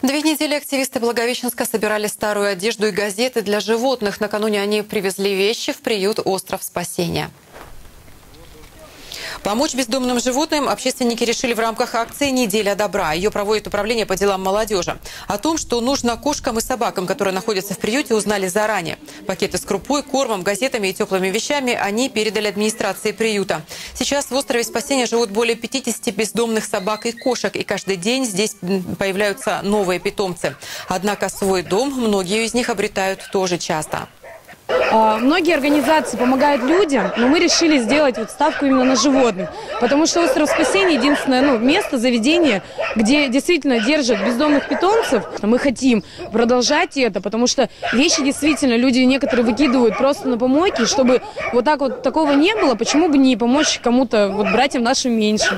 Две недели активисты Благовещенска собирали старую одежду и газеты для животных. Накануне они привезли вещи в приют «Остров спасения». Помочь бездомным животным общественники решили в рамках акции «Неделя добра». Ее проводит Управление по делам молодежи. О том, что нужно кошкам и собакам, которые находятся в приюте, узнали заранее. Пакеты с крупой, кормом, газетами и теплыми вещами они передали администрации приюта. Сейчас в острове спасения живут более 50 бездомных собак и кошек. И каждый день здесь появляются новые питомцы. Однако свой дом многие из них обретают тоже часто. А, многие организации помогают людям, но мы решили сделать вот ставку именно на животных. Потому что остров спасения единственное ну, место, заведение, где действительно держат бездомных питомцев. Мы хотим продолжать это, потому что вещи действительно люди некоторые выкидывают просто на помойки, чтобы вот так вот такого не было, почему бы не помочь кому-то, вот братьям нашим меньше.